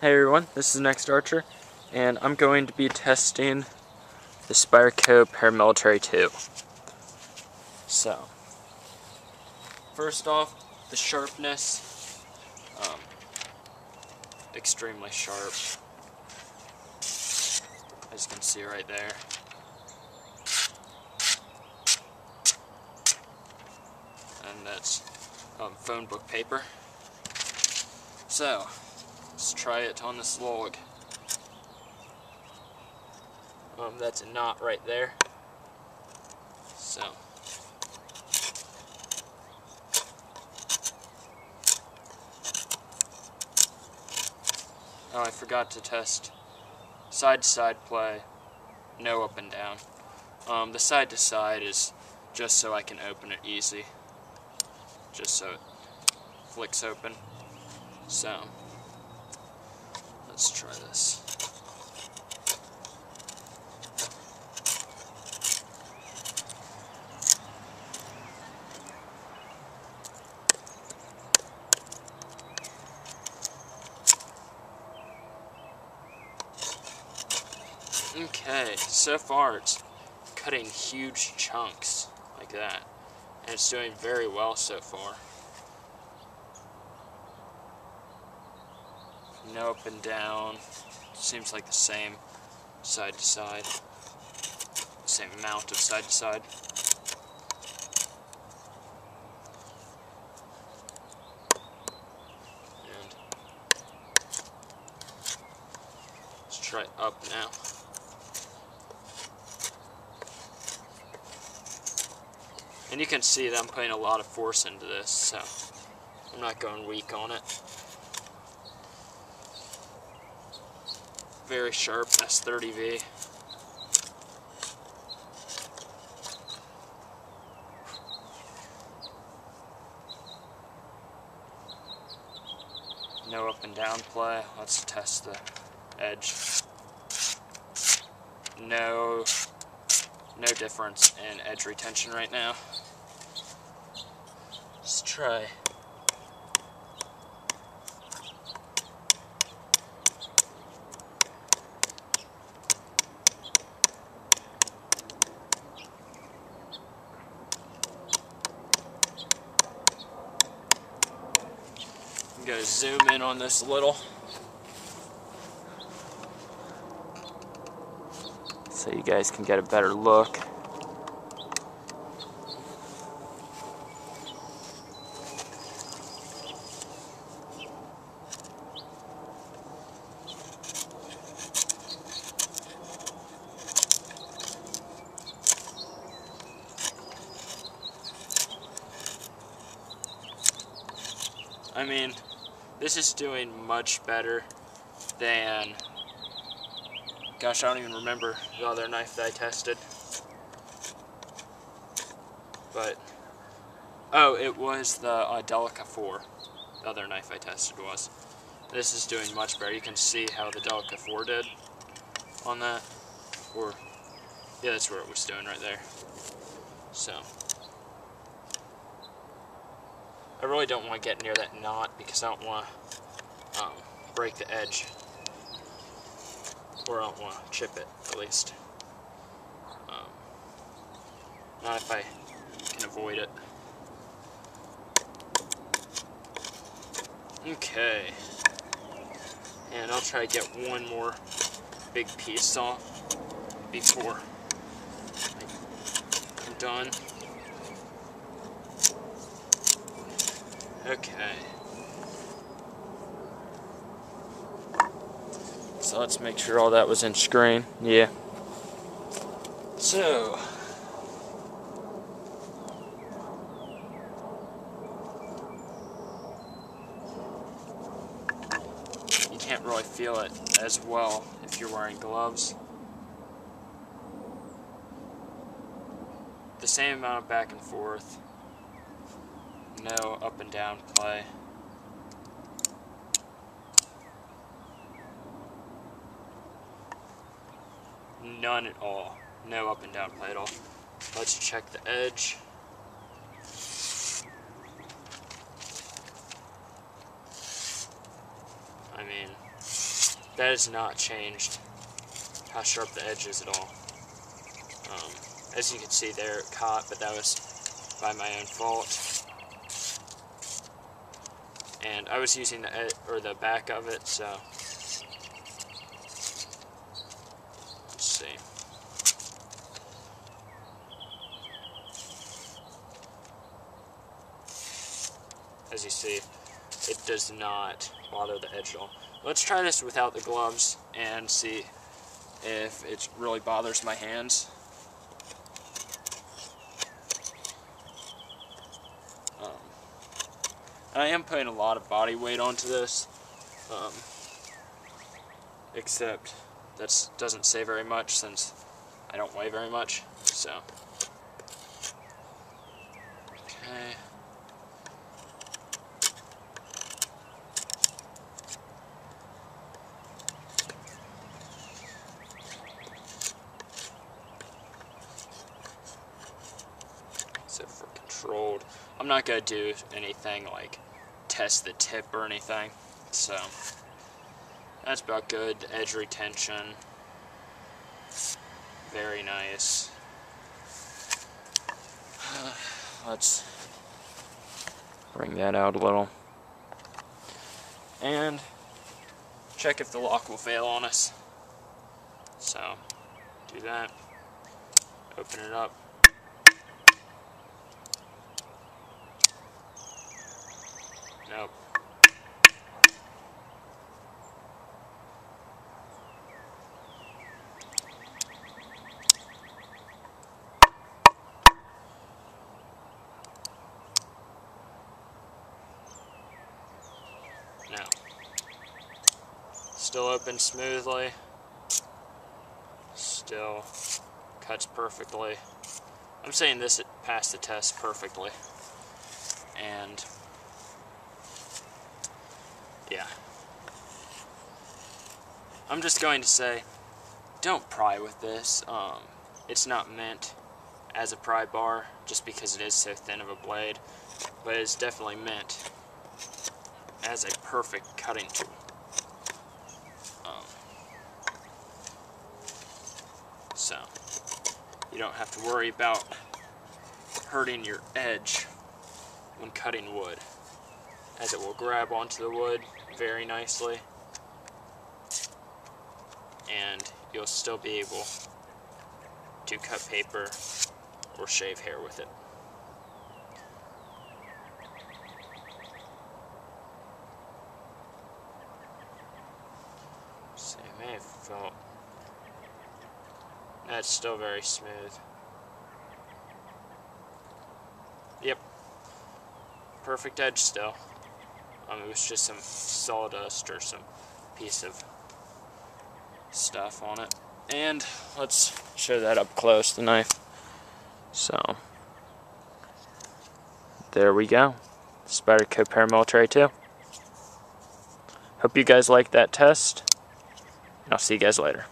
Hey everyone, this is Next Archer, and I'm going to be testing the Spyderco Paramilitary 2. So, first off, the sharpness, um, extremely sharp, as you can see right there. And that's um, phone book paper. So, let's try it on this log. Um, that's a knot right there. So. Oh, I forgot to test side to side play, no up and down. Um, the side to side is just so I can open it easy. Just so it flicks open. So, let's try this. Okay, so far it's cutting huge chunks like that. And it's doing very well so far. No up and down. Seems like the same side to side. Same amount of side to side. And let's try up now. And you can see that I'm putting a lot of force into this, so I'm not going weak on it. Very sharp S30V. No up and down play. Let's test the edge. No no difference in edge retention right now. Let's try. Zoom in on this a little. so you guys can get a better look. I mean, this is doing much better than Gosh, I don't even remember the other knife that I tested. But, oh, it was the Delica 4. The other knife I tested was. This is doing much better. You can see how the Delica 4 did on that. Or, yeah, that's where it was doing right there. So, I really don't want to get near that knot because I don't want to um, break the edge or I don't want to chip it, at least. Um, not if I can avoid it. Okay. And I'll try to get one more big piece off before I'm done. Okay. So let's make sure all that was in screen. Yeah. So. You can't really feel it as well if you're wearing gloves. The same amount of back and forth. No up and down play. None at all. No up and down play at all. Let's check the edge. I mean, that has not changed how sharp the edge is at all. Um, as you can see there, it caught, but that was by my own fault. And I was using the or the back of it, so let's see. As you see, it does not bother the edge at all. Let's try this without the gloves and see if it really bothers my hands. I am putting a lot of body weight onto this, um, except that doesn't say very much since I don't weigh very much, so. Okay. So for controlled, I'm not gonna do anything like test the tip or anything. So that's about good. Edge retention, very nice. Let's bring that out a little. And check if the lock will fail on us. So, do that. Open it up. Nope. Now, still open smoothly, still cuts perfectly. I'm saying this it passed the test perfectly. And yeah. I'm just going to say, don't pry with this. Um, it's not meant as a pry bar just because it is so thin of a blade, but it's definitely meant as a perfect cutting tool. Um, so, you don't have to worry about hurting your edge when cutting wood, as it will grab onto the wood very nicely, and you'll still be able to cut paper or shave hair with it. So you may have felt that's still very smooth. Yep. Perfect edge still. Um, it was just some sawdust or some piece of stuff on it. And let's show that up close, the knife. So, there we go. Spyderco Paramilitary 2. Hope you guys liked that test. And I'll see you guys later.